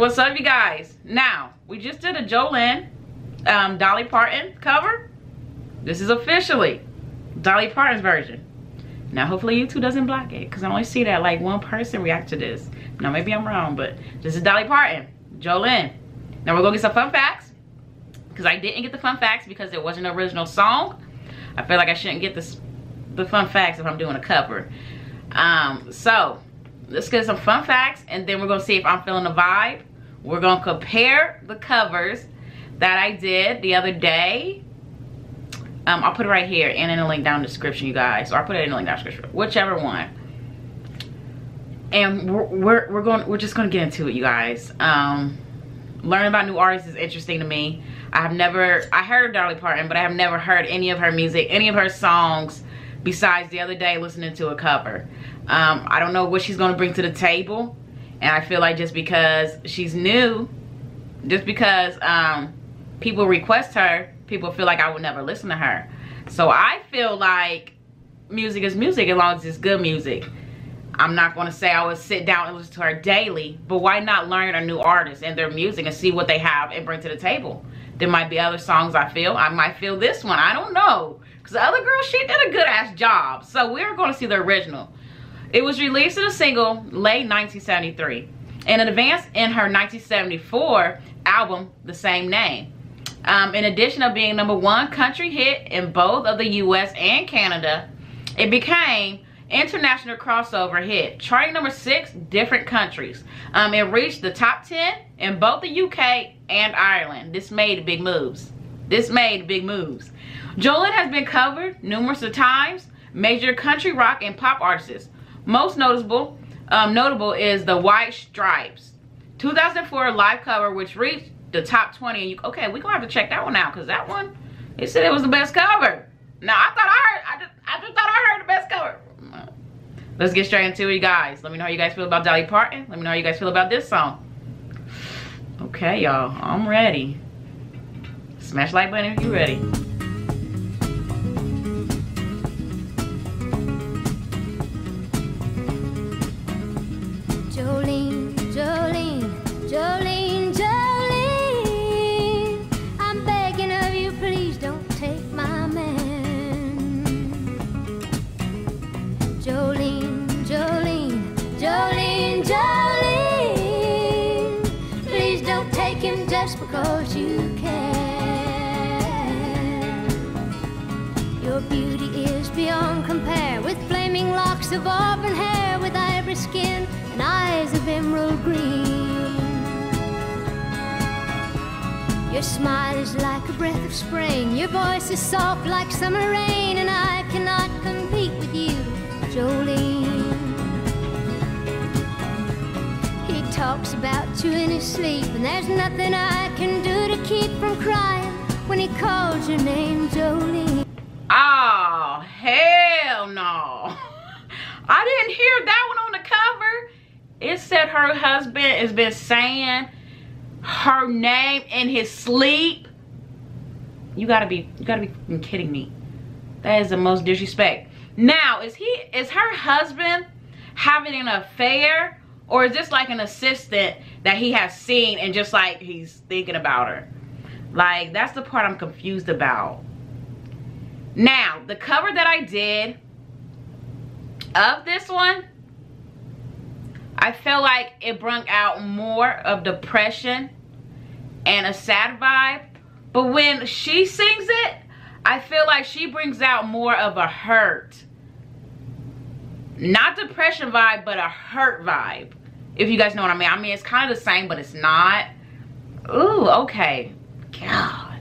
What's up, you guys? Now, we just did a Jolene, um, Dolly Parton cover. This is officially Dolly Parton's version. Now, hopefully YouTube doesn't block it because I only see that like one person react to this. Now, maybe I'm wrong, but this is Dolly Parton, Jolene. Now, we're going to get some fun facts because I didn't get the fun facts because it wasn't an original song. I feel like I shouldn't get this, the fun facts if I'm doing a cover. Um, so, let's get some fun facts and then we're gonna see if I'm feeling the vibe. We're gonna compare the covers that I did the other day. Um, I'll put it right here and in the link down the description, you guys. Or I'll put it in the link down the description, whichever one. And we're, we're, we're going, we're just gonna get into it, you guys. Um, learning about new artists is interesting to me. I have never, I heard Dolly Parton, but I have never heard any of her music, any of her songs, besides the other day listening to a cover. Um, I don't know what she's to bring to the table. And I feel like just because she's new, just because um, people request her, people feel like I would never listen to her. So I feel like music is music as long as it's good music. I'm not going to say I would sit down and listen to her daily, but why not learn a new artist and their music and see what they have and bring to the table? There might be other songs I feel. I might feel this one. I don't know. Because the other girl, she did a good ass job. So we're going to see the original. It was released in a single late 1973 and advanced in her 1974 album, the same name. Um, in addition of being number one country hit in both of the US and Canada, it became international crossover hit, charting number six different countries. Um, it reached the top 10 in both the UK and Ireland. This made big moves. This made big moves. Jolene has been covered numerous times, major country rock and pop artists. Most notable, um, notable is the White Stripes. 2004 live cover, which reached the top 20. And you, okay, we're to have to check that one out because that one, they said it was the best cover. Now, I thought I heard, I just, I just thought I heard the best cover. Let's get straight into it, you guys. Let me know how you guys feel about Dolly Parton. Let me know how you guys feel about this song. Okay, y'all, I'm ready. Smash like button if you're ready. Just because you can. Your beauty is beyond compare with flaming locks of auburn hair, with ivory skin and eyes of emerald green. Your smile is like a breath of spring, your voice is soft like summer rain, and I cannot compete with you, Jolene. Talks about you in his sleep, and there's nothing I can do to keep from crying when he calls your name, Jolene. Oh, hell no. I didn't hear that one on the cover. It said her husband has been saying her name in his sleep. You gotta be, you gotta be kidding me. That is the most disrespect. Now, is he, is her husband having an affair or is this like an assistant that he has seen and just like he's thinking about her? Like, that's the part I'm confused about. Now, the cover that I did of this one, I feel like it brought out more of depression and a sad vibe. But when she sings it, I feel like she brings out more of a hurt. Not depression vibe, but a hurt vibe. If you guys know what I mean. I mean, it's kind of the same, but it's not. Ooh, okay. God.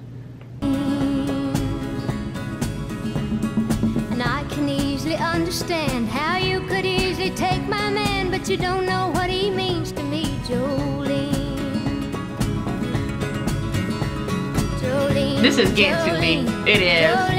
And I can easily understand how you could easily take my man, but you don't know what he means to me, Jolene. Jolene. This is getting to me. It is. Jolene.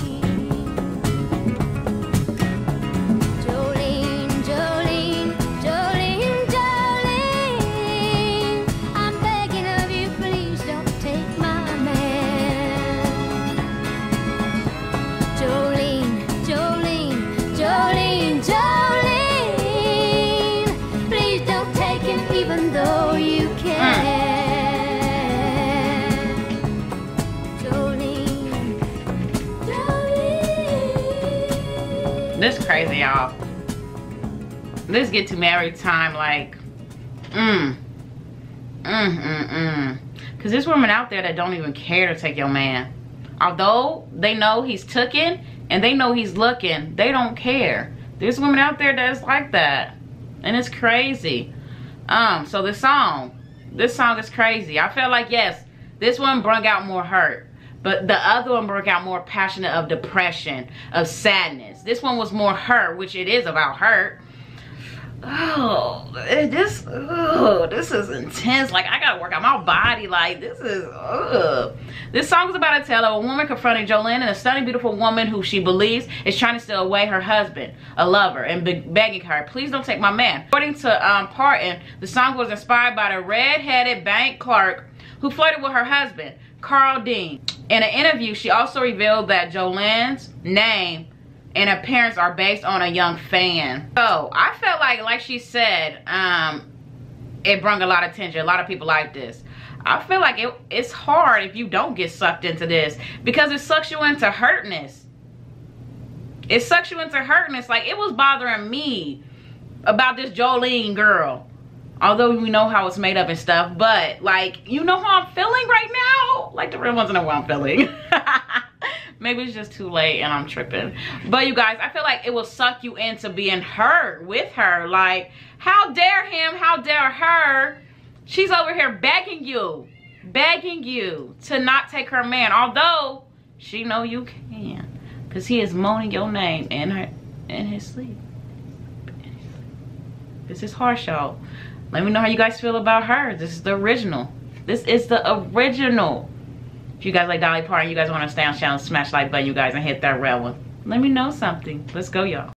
This crazy, y'all. This get to married time like, mm, mm, mm, mm. Cause there's women out there that don't even care to take your man. Although they know he's tooken and they know he's looking, they don't care. There's women out there that's like that. And it's crazy. Um, so this song, this song is crazy. I felt like, yes, this one brought out more hurt. But the other one broke out more passionate of depression, of sadness. This one was more hurt, which it is about hurt. Oh, this, oh, this is intense. Like I gotta work out my body. Like this is, ugh. This song is about a tale of a woman confronting Jolene and a stunning, beautiful woman who she believes is trying to steal away her husband, a lover, and be begging her, "Please don't take my man." According to um, Parton, the song was inspired by the red-headed bank clerk who flirted with her husband, Carl Dean. In an interview, she also revealed that Jolene's name and appearance are based on a young fan. So I felt like, like she said, um, it brought a lot of attention. A lot of people like this. I feel like it, it's hard if you don't get sucked into this because it sucks you into hurtness. It sucks you into hurtness. Like it was bothering me about this Jolene girl. Although we know how it's made up and stuff, but like, you know how I'm feeling right now? Like the real ones know how I'm feeling. maybe it's just too late and I'm tripping. But you guys, I feel like it will suck you into being hurt with her. Like, how dare him, how dare her? She's over here begging you, begging you to not take her man. Although, she know you can. Because he is moaning your name in, her, in his sleep. This is harsh, y'all. Let me know how you guys feel about her. This is the original. This is the original. If you guys like Dolly Parton, you guys want to stay on channel, smash like button, you guys, and hit that red one. Let me know something. Let's go, y'all.